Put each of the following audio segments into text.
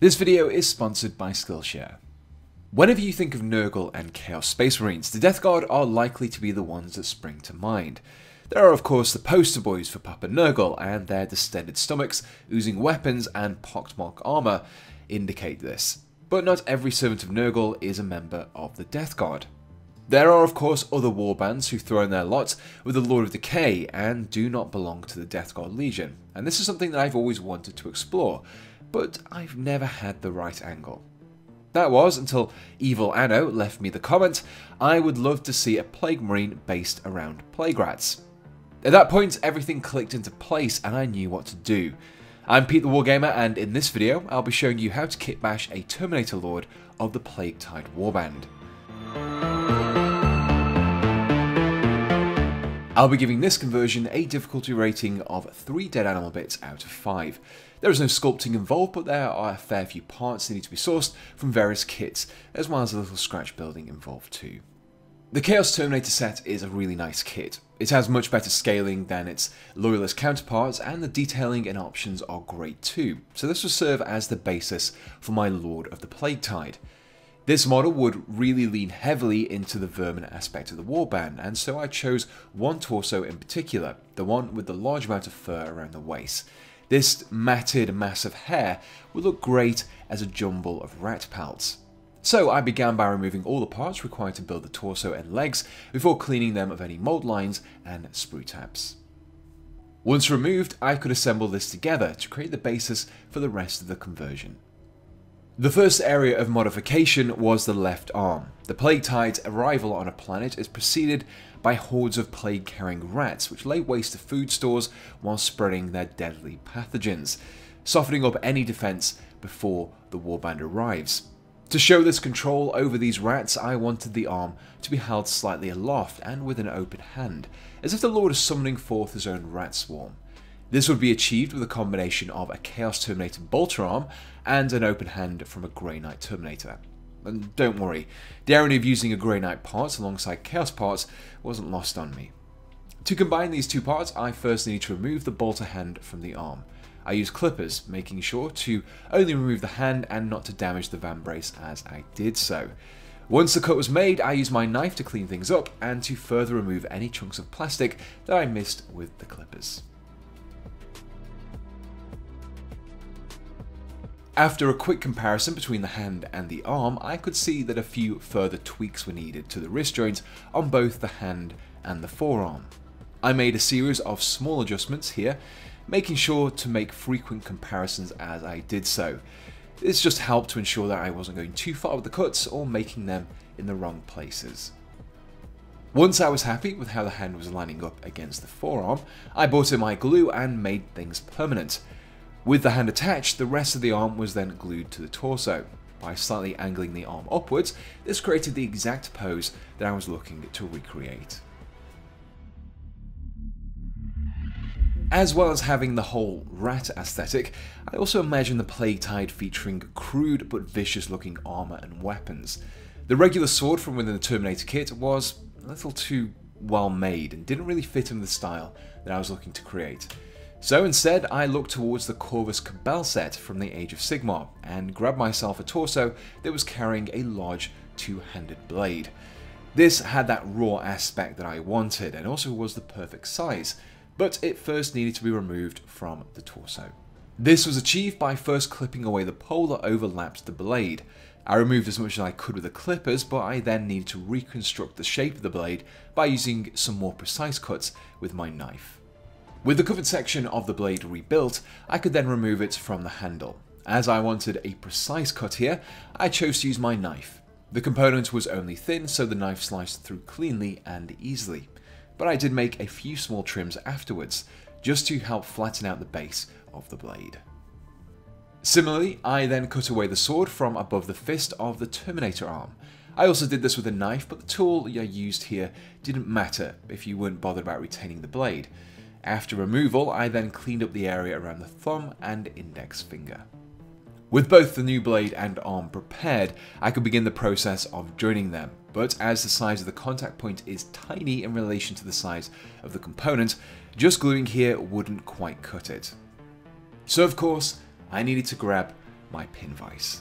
This video is sponsored by Skillshare. Whenever you think of Nurgle and Chaos Space Marines, the Death Guard are likely to be the ones that spring to mind. There are of course the poster boys for Papa Nurgle, and their distended stomachs, oozing weapons and pockmarked armour indicate this. But not every servant of Nurgle is a member of the Death Guard. There are of course other warbands who throw in their lot with the Lord of Decay and do not belong to the Death Guard Legion, and this is something that I've always wanted to explore, but I've never had the right angle. That was until Evil Anno left me the comment, I would love to see a Plague Marine based around Plague Rats. At that point, everything clicked into place and I knew what to do. I'm Pete the Wargamer and in this video, I'll be showing you how to kitbash a Terminator Lord of the Plague Tide Warband. I'll be giving this conversion a difficulty rating of 3 dead animal bits out of 5. There is no sculpting involved, but there are a fair few parts that need to be sourced from various kits, as well as a little scratch building involved too. The Chaos Terminator set is a really nice kit. It has much better scaling than its Loyalist counterparts, and the detailing and options are great too, so this will serve as the basis for my Lord of the Plague Tide. This model would really lean heavily into the vermin aspect of the warband, and so I chose one torso in particular, the one with the large amount of fur around the waist. This matted mass of hair would look great as a jumble of rat pelts. So I began by removing all the parts required to build the torso and legs before cleaning them of any mold lines and sprue tabs. Once removed, I could assemble this together to create the basis for the rest of the conversion. The first area of modification was the left arm. The Plague Tide's arrival on a planet is preceded by hordes of plague-carrying rats which lay waste to food stores while spreading their deadly pathogens, softening up any defense before the warband arrives. To show this control over these rats, I wanted the arm to be held slightly aloft and with an open hand, as if the Lord is summoning forth his own rat swarm. This would be achieved with a combination of a Chaos Terminator bolter arm and an open hand from a Grey Knight Terminator. And don't worry, the irony of using a Grey Knight parts alongside Chaos parts wasn't lost on me. To combine these two parts, I first need to remove the bolter hand from the arm. I use clippers, making sure to only remove the hand and not to damage the vambrace as I did so. Once the cut was made, I used my knife to clean things up and to further remove any chunks of plastic that I missed with the clippers. After a quick comparison between the hand and the arm, I could see that a few further tweaks were needed to the wrist joints on both the hand and the forearm. I made a series of small adjustments here, making sure to make frequent comparisons as I did so. This just helped to ensure that I wasn't going too far with the cuts or making them in the wrong places. Once I was happy with how the hand was lining up against the forearm, I brought in my glue and made things permanent. With the hand attached, the rest of the arm was then glued to the torso. By slightly angling the arm upwards, this created the exact pose that I was looking to recreate. As well as having the whole rat aesthetic, I also imagine the Plague Tide featuring crude but vicious looking armour and weapons. The regular sword from within the Terminator kit was a little too well made and didn't really fit in the style that I was looking to create. So instead, I looked towards the Corvus Cabal set from the Age of Sigmar and grabbed myself a torso that was carrying a large two-handed blade. This had that raw aspect that I wanted and also was the perfect size, but it first needed to be removed from the torso. This was achieved by first clipping away the pole that overlapped the blade. I removed as much as I could with the clippers, but I then needed to reconstruct the shape of the blade by using some more precise cuts with my knife. With the covered section of the blade rebuilt, I could then remove it from the handle. As I wanted a precise cut here, I chose to use my knife. The component was only thin, so the knife sliced through cleanly and easily. But I did make a few small trims afterwards, just to help flatten out the base of the blade. Similarly, I then cut away the sword from above the fist of the Terminator arm. I also did this with a knife, but the tool I used here didn't matter if you weren't bothered about retaining the blade. After removal, I then cleaned up the area around the thumb and index finger. With both the new blade and arm prepared, I could begin the process of joining them, but as the size of the contact point is tiny in relation to the size of the component, just gluing here wouldn't quite cut it. So of course, I needed to grab my pin vise.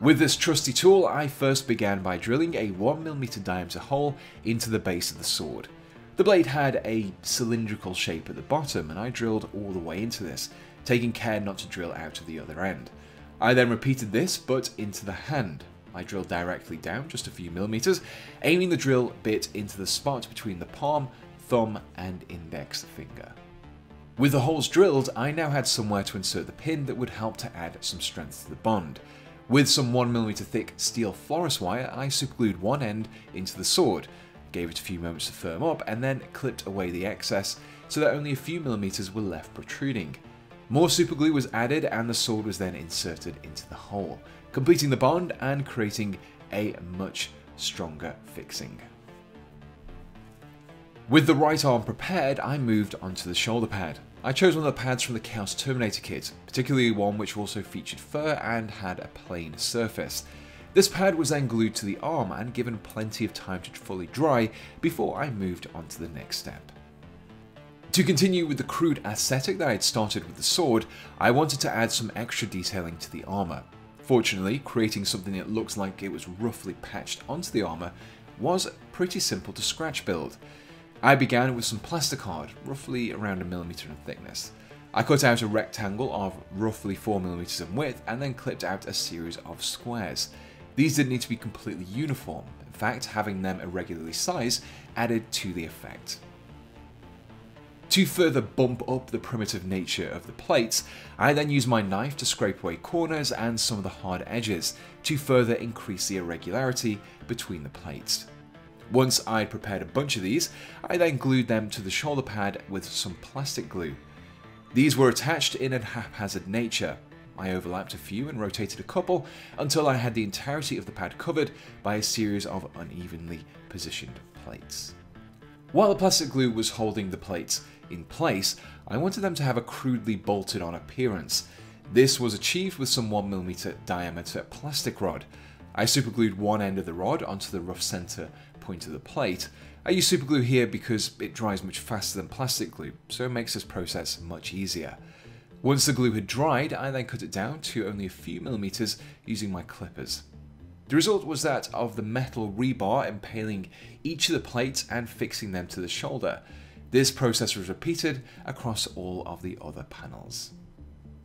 With this trusty tool, I first began by drilling a 1mm diameter hole into the base of the sword. The blade had a cylindrical shape at the bottom, and I drilled all the way into this, taking care not to drill out of the other end. I then repeated this, but into the hand. I drilled directly down, just a few millimeters, aiming the drill bit into the spot between the palm, thumb, and index finger. With the holes drilled, I now had somewhere to insert the pin that would help to add some strength to the bond. With some 1mm thick steel Florist wire, I superglued one end into the sword, gave it a few moments to firm up, and then clipped away the excess so that only a few millimeters were left protruding. More superglue was added and the sword was then inserted into the hole, completing the bond and creating a much stronger fixing. With the right arm prepared, I moved onto the shoulder pad. I chose one of the pads from the Chaos Terminator kit, particularly one which also featured fur and had a plain surface. This pad was then glued to the arm and given plenty of time to fully dry before I moved on to the next step. To continue with the crude aesthetic that I had started with the sword, I wanted to add some extra detailing to the armour. Fortunately, creating something that looks like it was roughly patched onto the armour was pretty simple to scratch build. I began with some plasticard, roughly around a millimeter in thickness. I cut out a rectangle of roughly 4mm in width and then clipped out a series of squares. These didn't need to be completely uniform, in fact having them irregularly sized added to the effect. To further bump up the primitive nature of the plates, I then used my knife to scrape away corners and some of the hard edges to further increase the irregularity between the plates. Once I'd prepared a bunch of these, I then glued them to the shoulder pad with some plastic glue. These were attached in a haphazard nature. I overlapped a few and rotated a couple until I had the entirety of the pad covered by a series of unevenly positioned plates. While the plastic glue was holding the plates in place, I wanted them to have a crudely bolted on appearance. This was achieved with some 1mm diameter plastic rod. I superglued one end of the rod onto the rough center point of the plate. I use superglue here because it dries much faster than plastic glue, so it makes this process much easier. Once the glue had dried, I then cut it down to only a few millimeters using my clippers. The result was that of the metal rebar impaling each of the plates and fixing them to the shoulder. This process was repeated across all of the other panels.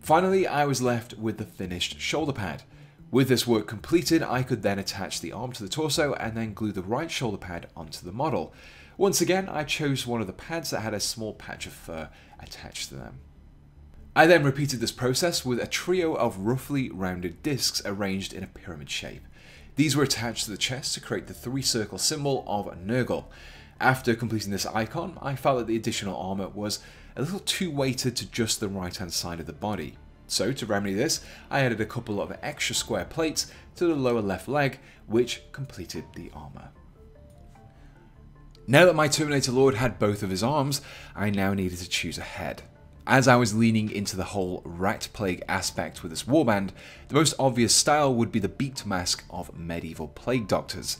Finally, I was left with the finished shoulder pad. With this work completed, I could then attach the arm to the torso and then glue the right shoulder pad onto the model. Once again, I chose one of the pads that had a small patch of fur attached to them. I then repeated this process with a trio of roughly rounded discs arranged in a pyramid shape. These were attached to the chest to create the three circle symbol of Nurgle. After completing this icon, I felt that the additional armour was a little too weighted to just the right hand side of the body. So to remedy this, I added a couple of extra square plates to the lower left leg, which completed the armour. Now that my Terminator Lord had both of his arms, I now needed to choose a head. As I was leaning into the whole rat plague aspect with this warband, the most obvious style would be the beaked mask of medieval plague doctors.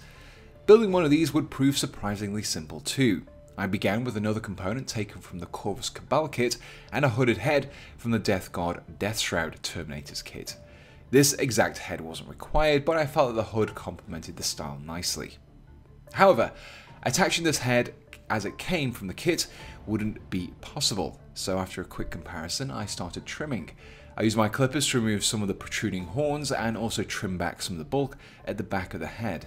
Building one of these would prove surprisingly simple too. I began with another component taken from the Corvus Cabal kit and a hooded head from the Death Guard Deathshroud Terminators kit. This exact head wasn't required, but I felt that the hood complemented the style nicely. However, attaching this head as it came from the kit wouldn't be possible, so after a quick comparison I started trimming. I used my clippers to remove some of the protruding horns and also trim back some of the bulk at the back of the head.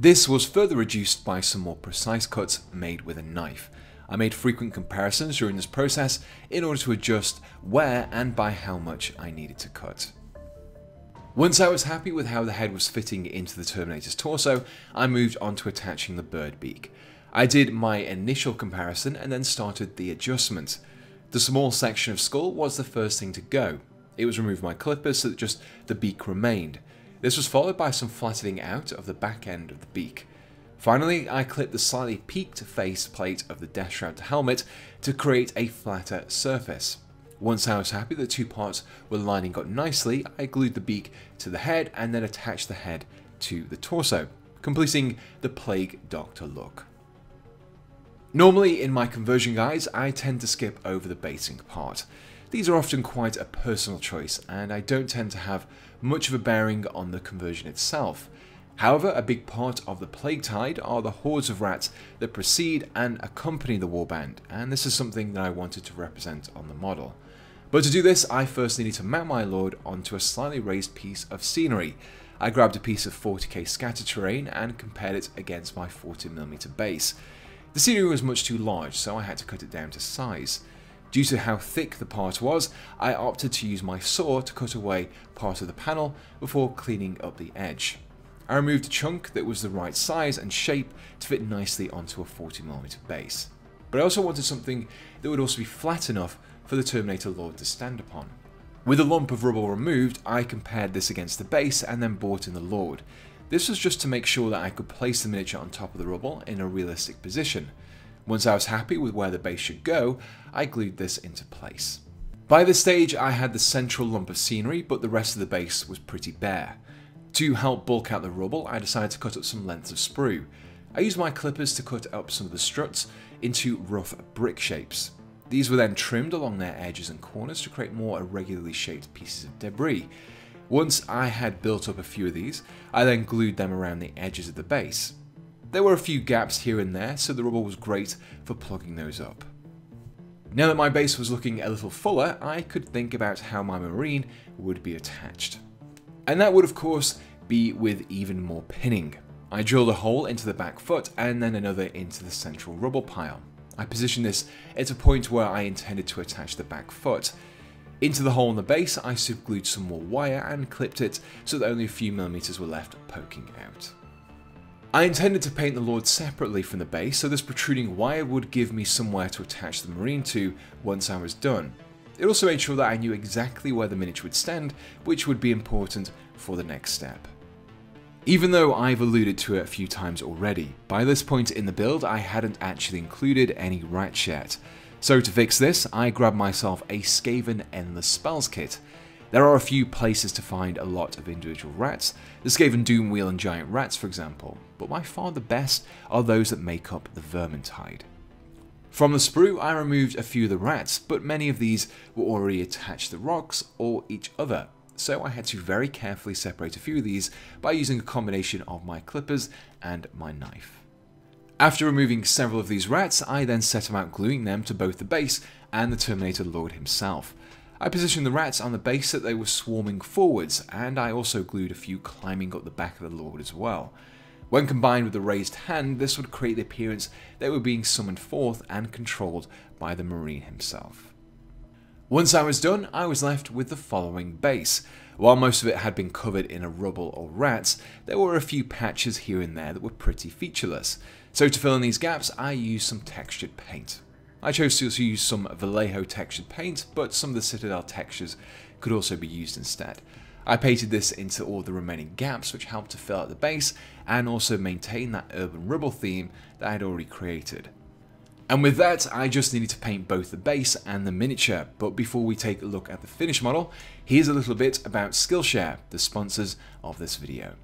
This was further reduced by some more precise cuts made with a knife. I made frequent comparisons during this process in order to adjust where and by how much I needed to cut. Once I was happy with how the head was fitting into the Terminator's torso, I moved on to attaching the bird beak. I did my initial comparison and then started the adjustment. The small section of skull was the first thing to go. It was removed my clippers so that just the beak remained. This was followed by some flattening out of the back end of the beak. Finally, I clipped the slightly peaked face plate of the Death Deathshroud helmet to create a flatter surface. Once I was happy that the two parts were lining up nicely, I glued the beak to the head and then attached the head to the torso, completing the Plague Doctor look. Normally in my conversion guides, I tend to skip over the basing part. these are often quite a personal choice, and I don't tend to have much of a bearing on the conversion itself. However, a big part of the Plague Tide are the hordes of rats that precede and accompany the warband, and this is something that I wanted to represent on the model. But to do this, I first needed to mount my lord onto a slightly raised piece of scenery. I grabbed a piece of 40k scatter terrain and compared it against my 40mm base. The scenery was much too large, so I had to cut it down to size. Due to how thick the part was, I opted to use my saw to cut away part of the panel before cleaning up the edge. I removed a chunk that was the right size and shape to fit nicely onto a 40mm base. But I also wanted something that would also be flat enough for the Terminator Lord to stand upon. With a lump of rubble removed, I compared this against the base and then brought in the Lord. This was just to make sure that I could place the miniature on top of the rubble in a realistic position. Once I was happy with where the base should go, I glued this into place. By this stage I had the central lump of scenery, but the rest of the base was pretty bare. To help bulk out the rubble, I decided to cut up some lengths of sprue. I used my clippers to cut up some of the struts into rough brick shapes. These were then trimmed along their edges and corners to create more irregularly shaped pieces of debris. Once I had built up a few of these, I then glued them around the edges of the base. There were a few gaps here and there, so the rubble was great for plugging those up. Now that my base was looking a little fuller, I could think about how my marine would be attached. And that would of course be with even more pinning. I drilled a hole into the back foot and then another into the central rubble pile. I positioned this at a point where I intended to attach the back foot. Into the hole in the base, I superglued some more wire and clipped it so that only a few millimeters were left poking out. I intended to paint the Lord separately from the base, so this protruding wire would give me somewhere to attach the Marine to once I was done. It also made sure that I knew exactly where the miniature would stand, which would be important for the next step. Even though I've alluded to it a few times already, by this point in the build I hadn't actually included any rats yet. So to fix this, I grabbed myself a Skaven Endless Spells kit. There are a few places to find a lot of individual rats, the Skaven Doomwheel and Giant Rats for example, but by far the best are those that make up the Vermintide. From the sprue, I removed a few of the rats, but many of these were already attached to rocks or each other, so I had to very carefully separate a few of these by using a combination of my clippers and my knife. After removing several of these rats, I then set about gluing them to both the base and the Terminator Lord himself. I positioned the rats on the base so that they were swarming forwards, and I also glued a few climbing up the back of the Lord as well. When combined with the raised hand, this would create the appearance they were being summoned forth and controlled by the Marine himself. Once I was done, I was left with the following base. While most of it had been covered in a rubble or rats, there were a few patches here and there that were pretty featureless. So to fill in these gaps, I used some textured paint. I chose to use some Vallejo textured paint, but some of the Citadel textures could also be used instead. I painted this into all the remaining gaps which helped to fill out the base and also maintain that urban rubble theme that I had already created. And with that, I just needed to paint both the base and the miniature, but before we take a look at the finished model, here's a little bit about Skillshare, the sponsors of this video.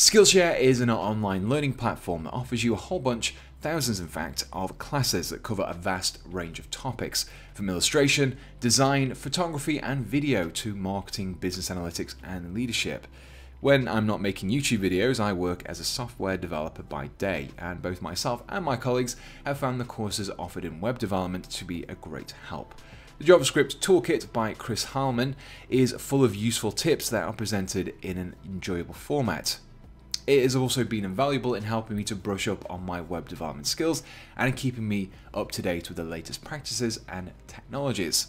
Skillshare is an online learning platform that offers you a whole bunch, thousands in fact, of classes that cover a vast range of topics, from illustration, design, photography and video to marketing, business analytics and leadership. When I'm not making YouTube videos, I work as a software developer by day, and both myself and my colleagues have found the courses offered in web development to be a great help. The JavaScript Toolkit by Chris Heilmann is full of useful tips that are presented in an enjoyable format. It has also been invaluable in helping me to brush up on my web development skills and keeping me up to date with the latest practices and technologies.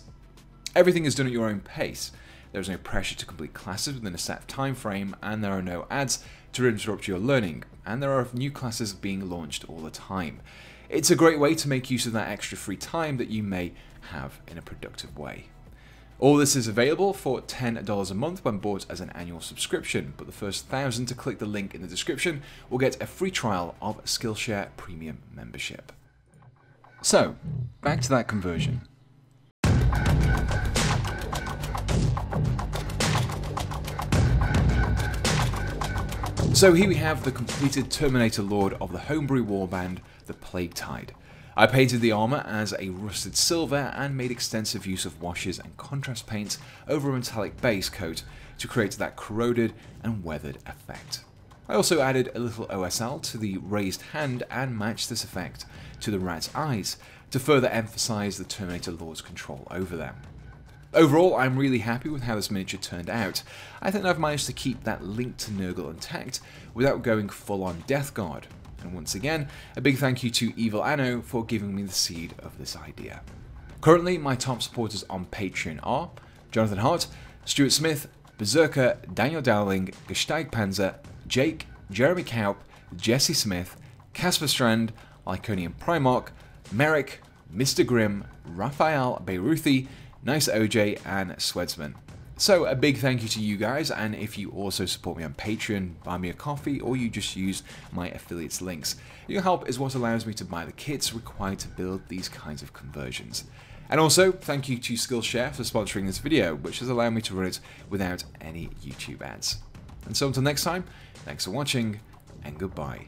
Everything is done at your own pace, there is no pressure to complete classes within a set time frame, and there are no ads to interrupt your learning, and there are new classes being launched all the time. It's a great way to make use of that extra free time that you may have in a productive way. All this is available for $10 a month when bought as an annual subscription, but the first thousand to click the link in the description will get a free trial of Skillshare Premium membership. So, back to that conversion. So here we have the completed Terminator Lord of the Homebrew Warband, the Plague Tide. I painted the armour as a rusted silver and made extensive use of washes and contrast paints over a metallic base coat to create that corroded and weathered effect. I also added a little OSL to the raised hand and matched this effect to the rat's eyes to further emphasise the Terminator Lord's control over them. Overall, I'm really happy with how this miniature turned out. I think I've managed to keep that link to Nurgle intact without going full on Death Guard. And once again, a big thank you to Evil Anno for giving me the seed of this idea. Currently, my top supporters on Patreon are Jonathan Hart, Stuart Smith, Berserker, Daniel Dowling, Gesteigpanzer, Jake, Jeremy Kaup, Jesse Smith, Casper Strand, Iconium Primarch, Merrick, Mr. Grimm, Raphael Beiruthi, Nice OJ, and Swedsman. So a big thank you to you guys, and if you also support me on Patreon, buy me a coffee, or you just use my affiliates links. Your help is what allows me to buy the kits required to build these kinds of conversions. And also, thank you to Skillshare for sponsoring this video, which has allowed me to run it without any YouTube ads. And so until next time, thanks for watching, and goodbye.